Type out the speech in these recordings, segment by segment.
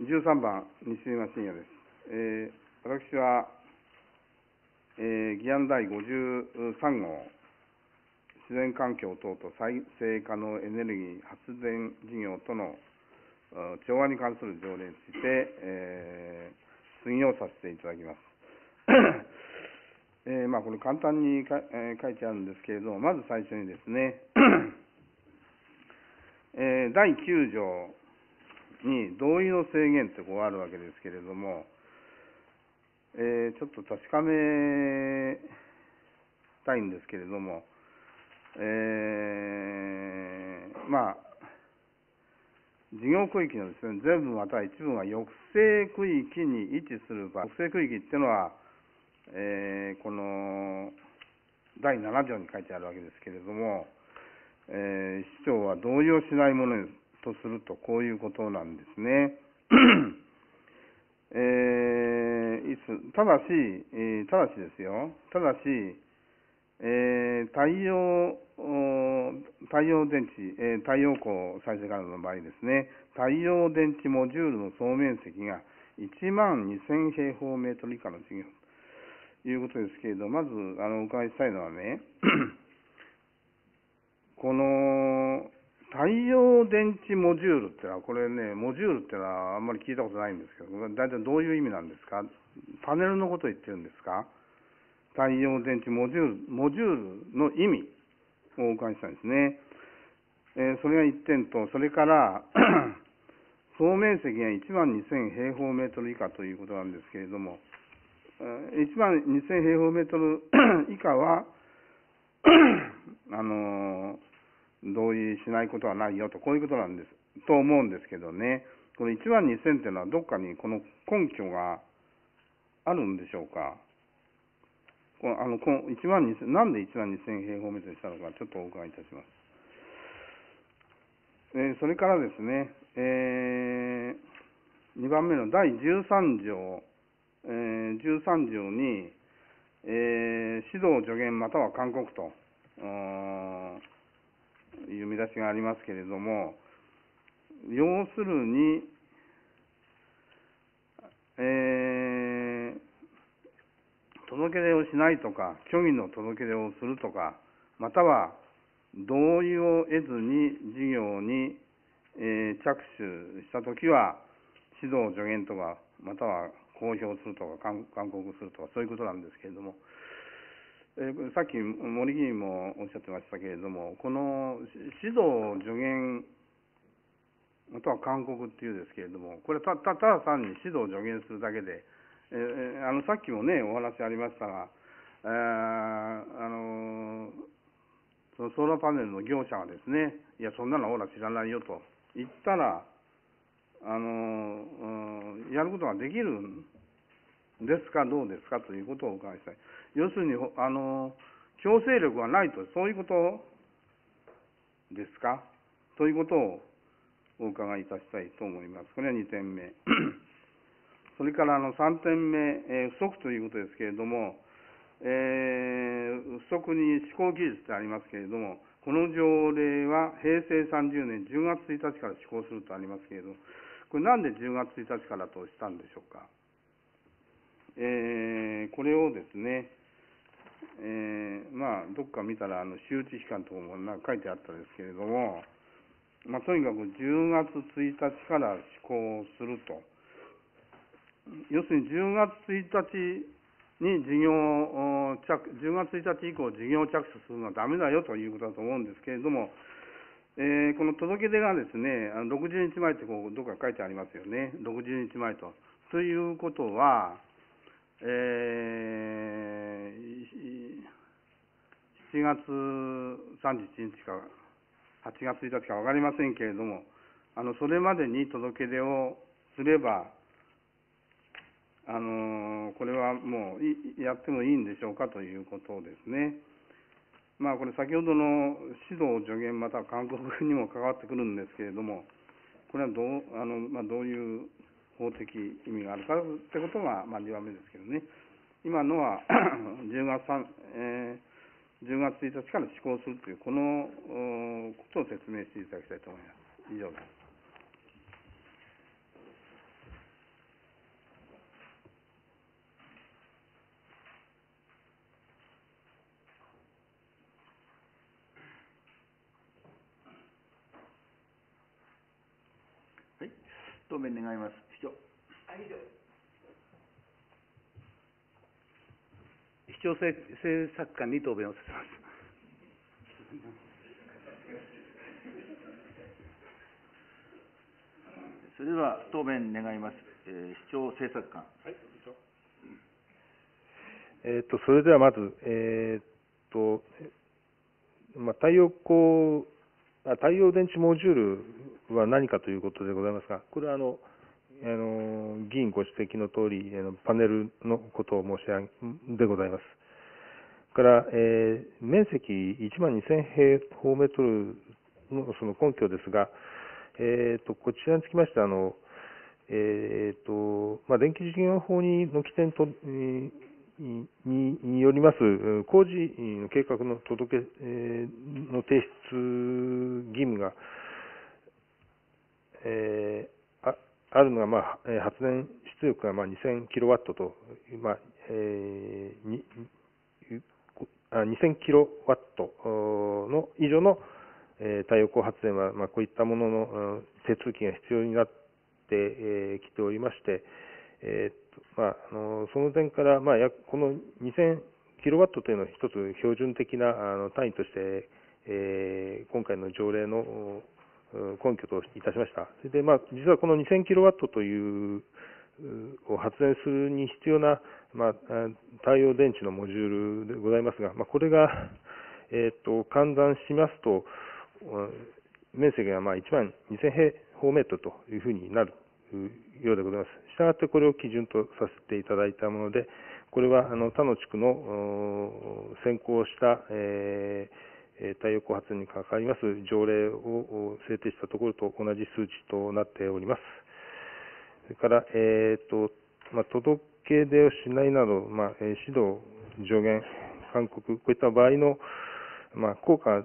13番、西島信也です。えー、私は、えー、議案第53号、自然環境等と再生可能エネルギー発電事業との調和に関する条例について、えー、質疑をさせていただきます。えー、まあ、これ簡単にか、えー、書いてあるんですけれども、まず最初にですね、えー、第9条に同意の制限ってこうあるわけですけれども、えー、ちょっと確かめたいんですけれども、えー、まあ、事業区域のですね、全部または一部が抑制区域に位置する場合、抑制区域っていうのは、えー、この第7条に書いてあるわけですけれども、えー、市長は同意をしないものとすると、こういうことなんですね。えー、いつただし、えー、ただしですよ、ただし、えー、太陽、太陽電池、えー、太陽光再生可能の場合ですね、太陽電池モジュールの総面積が1万2000平方メートル以下の事業ということですけれど、まずあのお伺いしたいのはね、この太陽電池モジュールってのは、これね、モジュールってのはあんまり聞いたことないんですけど、大体どういう意味なんですか？パネルのことを言ってるんですか？太陽電池モジュール、モジュールの意味をお伺いしたんですね。えー、それが1点と、それから 総面積が1万2000平方メートル以下ということなんですけれども、1万2000平方メートル以下は あの、同意しないことはないよと、こういうことなんです、と思うんですけどね、この1万2000っていうのはどっかにこの根拠があるんでしょうか。このあのこの1万2000、なんで1万2000平方メートルしたのか、ちょっとお伺いいたします。えー、それからですね、えー、2番目の第13条、えー、13条に、えー、指導助言または勧告という見出しがありますけれども、要するに、えー、届け出をしないとか、虚偽の届け出をするとか、または同意を得ずに事業に、えー、着手したときは、指導助言とか、または公表するとか、勧告するとか、そういうことなんですけれども、え、さっき森議員もおっしゃってましたけれども、この指導助言、または勧告っていうですけれども、これた、た、だ単に指導助言するだけで、えー、あのさっきもね、お話ありましたが、えー、あのそのソーラーパネルの業者がですね、いや、そんなのほら知らないよと言ったら、あの、やることができるんですか、どうですかということをお伺いしたい。要するに、あの、強制力がないと、そういうことですか？ということをお伺いいたしたいと思います。これは2点目。それからあの3点目、えー、不足ということですけれども、えー、不足に施行技術ってありますけれども、この条例は平成30年10月1日から施行するとありますけれども、これなんで10月1日からとしたんでしょうか？えー、これをですね、えー、まあ、どっか見たら、あの、周知期間とかもなんか書いてあったんですけれども、まあ、とにかく10月1日から施行すると。要するに10月1日に事業着、10月1日以降事業着手するのはダメだよということだと思うんですけれども、えー、この届け出がですね、あの60日前ってこうどっか書いてありますよね。60日前と。ということは、えー、7月31日か、8月1日か分かりませんけれども、あの、それまでに届け出をすれば、あのこれはもうやってもいいんでしょうかということですね。まあ、これ、先ほどの指導、助言、または勧告にも関わってくるんですけれども、これはどうあの、まあ、どういう法的意味があるかってことが、まあ、2番目ですけどね。今のは 10, 月3、えー、10月1日から施行するというこのことを説明していただきたいと思います。以上です。答弁願います。市長。市長政政策官に答弁をさせます。それでは答弁願います。えー市長政策官。えー、とそれではまず、えーとまあ、太陽光あ太陽電池モジュールは何かということでございますが、これはあのあの議員ご指摘の通り、あのパネルのことを申し上げでございます。から、えー面積1万2000平方メートルのその根拠ですが、えー、とこちらにつきましてあの、えーとまあ、電気事業法にの起点と、にによります工事の計画の届けえの提出義務が、えーあるのが、まあ、発電出力がまあ2000キロワットと、まあえーに2000キロワットの以上の、太陽光発電は、まあ、こういったもののうん手続きが必要になってき、ておりまして、えーっとまあ、あのその点から、まあ、約この2000キロワットというのは一つ標準的なあの単位として、えー今回の条例の根拠といたしました。それで、まあ、実はこの2000キロワットというを発電するに必要な、まあ、太陽電池のモジュールでございますが、まあ、これが、えーと換算しますと、面積がまあ1万2000平方メートルというふうになるようでございます。したがってこれを基準とさせていただいたもので、これはあの他の地区の先行した、えー太陽光発電に関わります条例を制定したところと同じ数値となっております。それから、えーとまあ、届け出をしないなど、まあ指導、助言、勧告、こういった場合の、まあ、効果、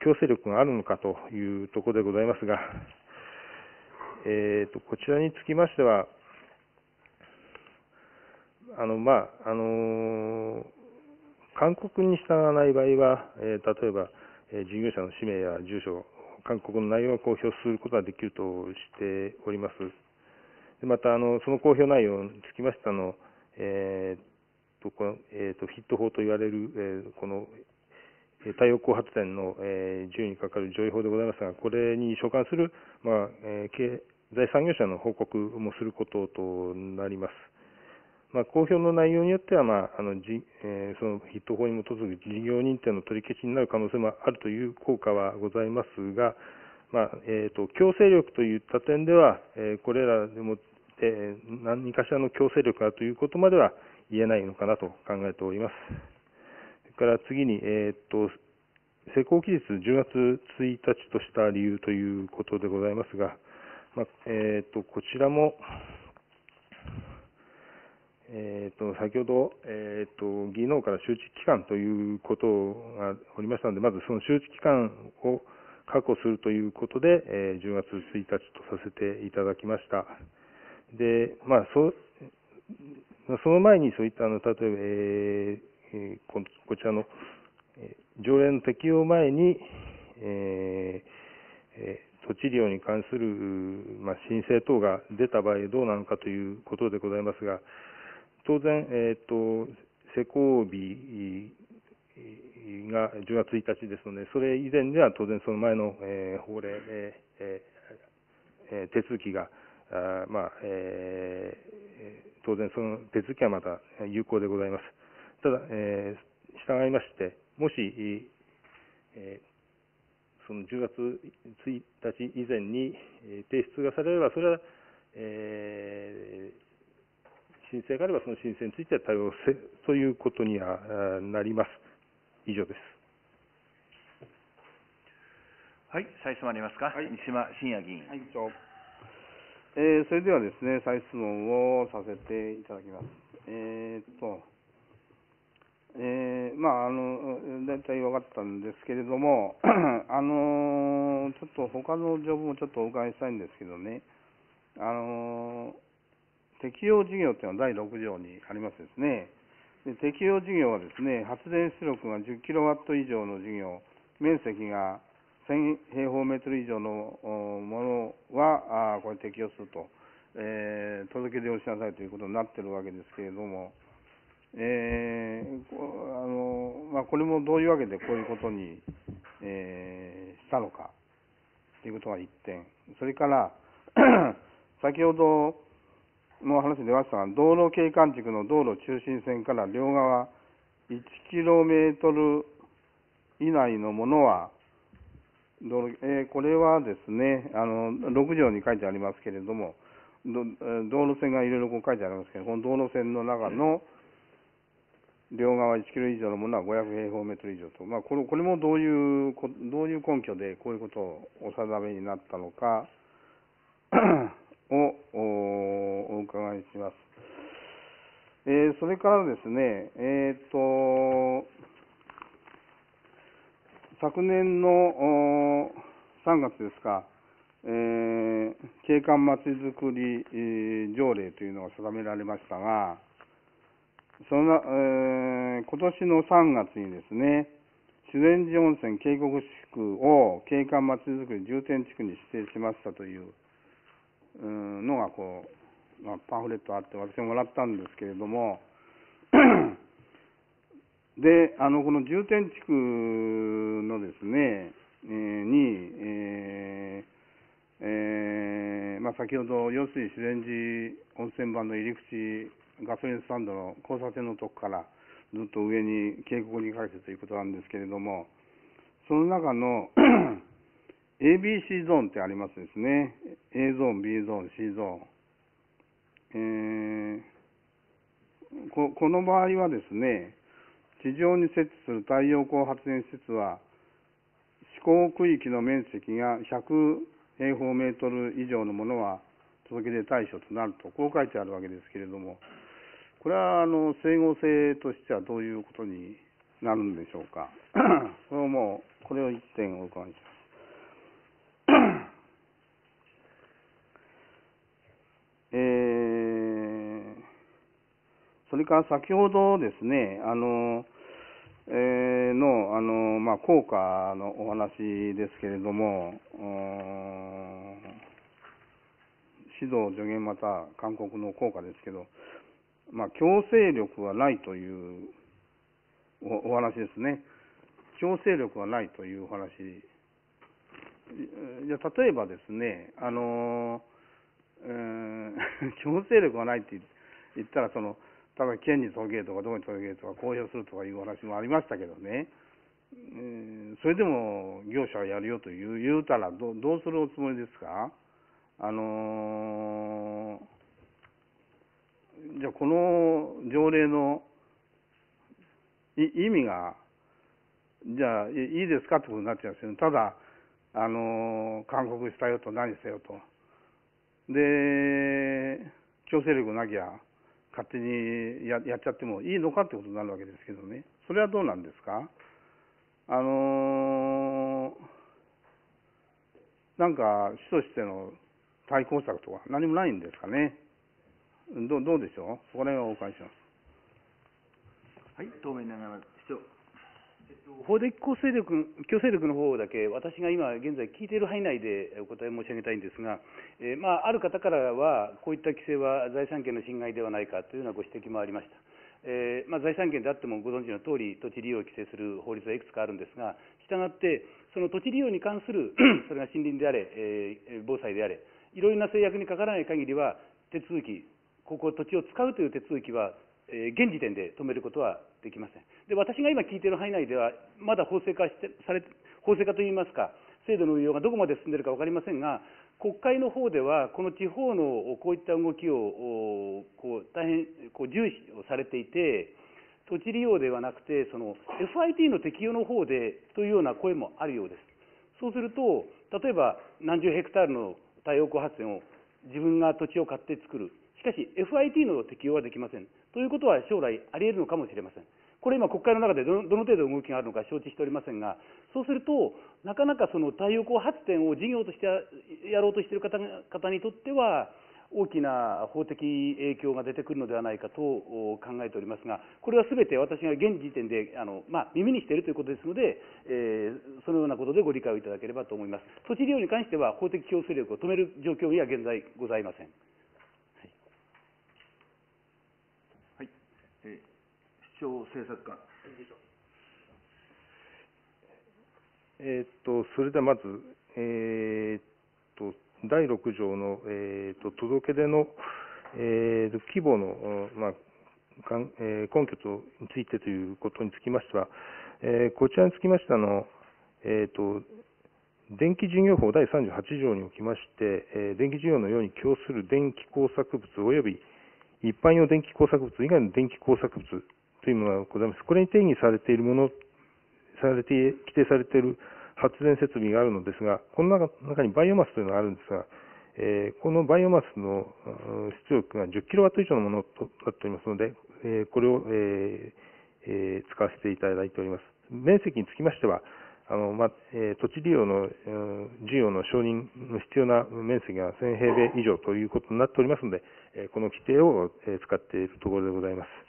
強制力があるのかというところでございますが、えーとこちらにつきましては、あのまああの勧告に従わない場合は、えー例えば、え事業者の氏名や住所、勧告の内容を公表することができるとしております。でまたあの、その公表内容につきましての、えーとこのえーとヒット法と言われる、えーこの太陽光発電の、えー自由にかかる条例法でございますが、これに所管する、まあえー経済産業者の報告もすることとなります。まあ、公表の内容によっては、まああのじえーそのヒット法に基づく事業認定の取り消しになる可能性もあるという効果はございますが、まあえー、と強制力といった点では、えーこれらでもえー何かしらの強制力があるということまでは言えないのかなと考えております。それから次に、えー、と施行期日10月1日とした理由ということでございますが、まあえー、とこちらも、えー、と先ほど、えー、と議員の方から周知期間ということがおりましたので、まずその周知期間を確保するということで、えー10月1日とさせていただきました。で、まあ、そその前にそういったあの例えば、えーえここちらの、えー条例の適用前に、えーえー土地利用に関する、まあ、申請等が出た場合どうなのかということでございますが、当然、えー、と施行日が10月1日ですので、それ以前では当然その前の、えー法令、えーえー手続きが、あまあえー当然その手続きはまた有効でございます。ただ、えー従いまして、もし、えーその10月1日以前に提出がされれば、それは、えー申請があれば、その申請については対応せということにはなります。以上です。はい、再質問ありますか。はい西間信也議員。はい。えーそれではですね、再質問をさせていただきます。えーっと、えーまあ、あの、大体分かったんですけれども、あの、ちょっと他の条文もちょっとお伺いしたいんですけどね、あの、適用事業というのは第6条にありますですね。で適用事業はですね、発電出力が10キロワット以上の事業、面積が1000平方メートル以上のものは、あこれ適用すると、えー届け出をしなさいということになってるわけですけれども、えーあのまあ、これもどういうわけでこういうことに、えーしたのかということが一点、それから 先ほどの話出ましたが、道路景観軸の道路中心線から両側 1km 以内のものは、道路えーこれはですね、あの6条に書いてありますけれども、道路線がいろいろこう書いてありますけど、この道路線の中の両側1キロ以上のものは500平方メートル以上と、まあ、これこれもどういう、どういう根拠でこういうことをお定めになったのか。をお伺いします。えーそれからですね、えーと、昨年の3月ですか、えー景観まちづくり、え条例というのが定められましたが、そのな、えー今年の3月にですね、修善寺温泉渓谷地区を景観まちづくり重点地区に指定しましたというのがこう、まあ、パンフレットあって私ももらったんですけれども、で、あの、この重点地区のですね、えーに、えーえーまあ、先ほど、要するに自然寺温泉版の入り口、ガソリンスタンドの交差点のとこからずっと上に渓谷にかけてということなんですけれども、その中の ABC ゾーンってありますですね。A ゾーン、B ゾーン、C ゾーン。えーここの場合はですね、地上に設置する太陽光発電施設は、施行区域の面積が100平方メートル以上のものは届け出対象となると、こう書いてあるわけですけれども、これはあの整合性としてはどういうことになるんでしょうか。それをもう、これを一点お伺いします。それから先ほどですね、あの、えーの、あの、まあ、効果のお話ですけれども、指導助言また勧告の効果ですけど、まあ、強制力はないというお話ですね。強制力はないというお話。じゃ例えばですね、あの、うー 強制力がないって言ったら、その、例えば県に届けとか、どこに届けとか、公表するとかいう話もありましたけどね、うんそれでも業者はやるよと言う言うたらど、どうするおつもりですか？あのーじゃあ、この条例のい意味が、じゃあ、いいですかってことになっちゃうんですよね。ただ、あのー勧告したよと、何せよと。で、強制力なきゃ、勝手にややっちゃってもいいのかってことになるわけですけどね。それはどうなんですか？あのーなんか、主としての対抗策とか何もないんですかね？どうどうでしょう？そこら辺はお伺いします。はい、答弁ながら。法的強制力強制力の方だけ、私が今現在聞いている範囲内でお答え申し上げたいんですが、えーまあ、ある方からは、こういった規制は財産権の侵害ではないかというようなご指摘もありました。えーまあ、財産権であってもご存知の通り、土地利用を規制する法律はいくつかあるんですが、したがって、その土地利用に関する、それが森林であれ、えー防災であれ、いろいろな制約にかからない限りは、手続き、ここ土地を使うという手続きは、え現時点で止めることはできません。で、私が今聞いている範囲内では、まだ法制化してされ、法制化といいますか、制度の運用がどこまで進んでいるか分かりませんが、国会の方では、この地方のこういった動きをこう大変こう重視をされていて、土地利用ではなくて、その FIT の適用の方でというような声もあるようです。そうすると、例えば何十ヘクタールの太陽光発電を自分が土地を買って作る。しかし FIT の適用はできません。ということは将来あり得るのかもしれません。これ今国会の中でどの程度動きがあるのか承知しておりませんが、そうすると、なかなかその太陽光発電を事業としてやろうとしている方が方にとっては、大きな法的影響が出てくるのではないかと考えておりますが、これはすべて私が現時点であの、まあ、耳にしているということですので、えー、そのようなことでご理解をいただければと思います。土地利用に関しては法的強制力を止める状況には現在ございません。はい、えー、市長政策官。えっと、それではまず、えー、っと、第6条の、えー、っと届け出の、えー、規模の、まあえー、根拠とについてということにつきましては、えー、こちらにつきましてあの、えーと、電気事業法第38条におきまして、えー、電気事業のように供する電気工作物及び一般用電気工作物以外の電気工作物というものがございます。これに定義されているものされて、規定されている発電設備があるのですが、この中にバイオマスというのがあるんですが、えー、このバイオマスの出力が10キロワット以上のものとなっておりますので、えー、これを、えー、使わせていただいております。面積につきましては、あのまえ土地利用の、事業の承認の必要な面積が1000平米以上ということになっておりますので、えこの規定を、え使っているところでございます。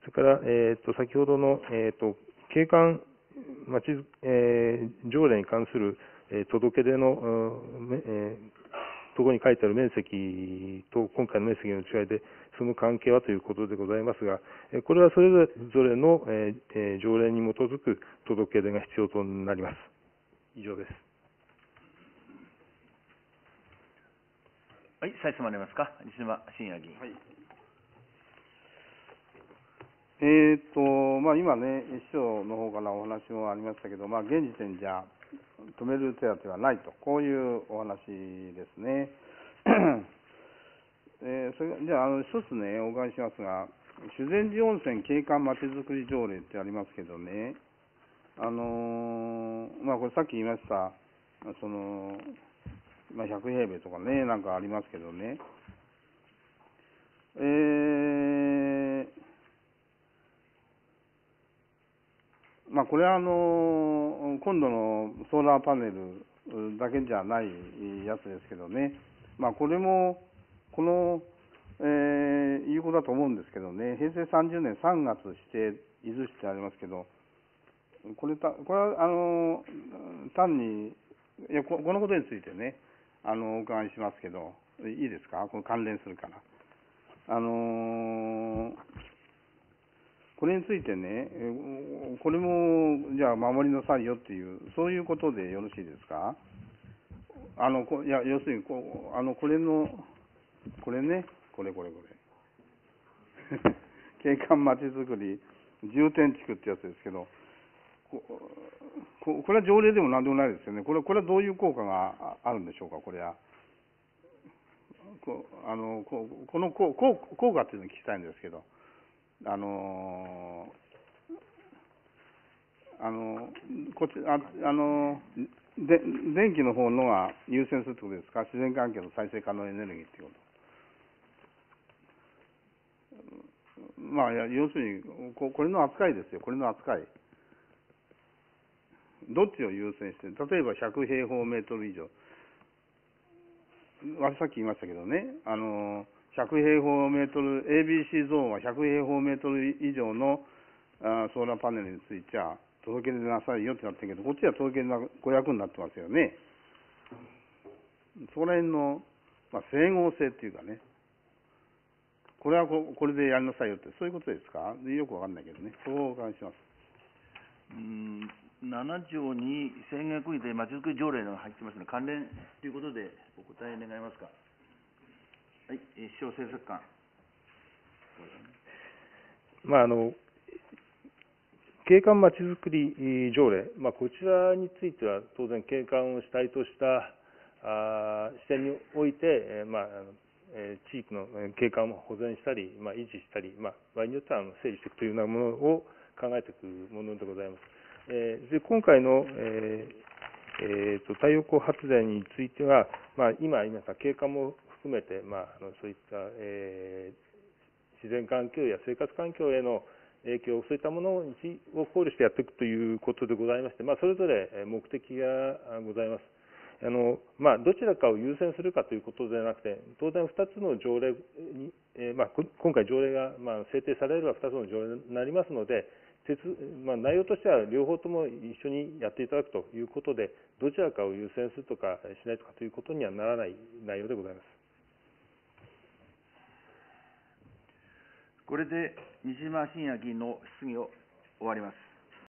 それから、えーと、先ほどの、えーと景観町、えー、条例に関する、えー、届け出の、えー、ところに書いてある面積と今回の面積の違いで、その関係はということでございますが、これはそれぞれの、えー、条例に基づく届け出が必要となります。以上です。はい、再質問ありますか？西島信也議員。はいえーとまあ、今ね、市長の方からお話もありましたけど、まあ、現時点じゃ止める手当はないと、こういうお話ですね。えー、それじゃあ、あの一つね、お伺いしますが、修善寺温泉景観まちづくり条例ってありますけどね、あのー、まあ、これさっき言いました、その、まあ、100平米とかね、なんかありますけどね、えーまあ、これはあの今度のソーラーパネルだけじゃないやつですけどね、まあ、これも、この、えー、いうことだと思うんですけどね、平成30年3月指定、伊豆市ってありますけど、これた、これはあの単にいやこ、このことについてね、あのお伺いしますけど、いいですか、この関連するから。あのーこれについてね、これもじゃあ守りなさいよっていう、そういうことでよろしいですかあの、こいや、要するにこ、あの、これの、これね、これこれこれ。景観まちづくり、重点地区ってやつですけど、ここれは条例でもなんでもないですよね。これこれはどういう効果があるんでしょうか、これは。こあのここの効効果っていうのを聞きたいんですけど。あのあのこっちああので電気の方のが優先するってことですか、自然環境の再生可能エネルギーっていうこと。まあ、要するにこ、これの扱いですよ、これの扱い。どっちを優先して、例えば100平方メートル以上私、さっき言いましたけどね、あの100平方メートル、ABC ゾーンは100平方メートル以上のあソーラーパネルについては届け出なさいよってなってるけど、こっちは届け出が500になってますよね。そこら辺の、まあ、整合性っていうかね、これはここれでやりなさいよって、そういうことですか？よくわかんないけどね、そうお伺いします。うん7条に宣言区域でまちづくり条例が入ってますので、関連ということでお答え願えますか？はい、市長政策官。まあ、あの、景観まちづくり条例、まあ、こちらについては当然景観を主体としたあ視点において、えー、まあ、え、地域の景観を保全したり、まあ、維持したり、まあ、場合によっては整理していくというようなものを考えていくものでございます。えー、で今回の、えーえーと、太陽光発電については、まあ、今言いました景観も含めて、まあ、あのそういった、えー、自然環境や生活環境への影響、そういったものを考慮してやっていくということでございまして、まあ、それぞれ目的がございます。あのまあ、どちらかを優先するかということではなくて、当然2つの条例に、えーまあ、今回、条例が、ま、制定されれば2つの条例になりますので、まあ、内容としては両方とも一緒にやっていただくということで、どちらかを優先するとかしないとかということにはならない内容でございます。これで西島信也議員の質疑を終わります。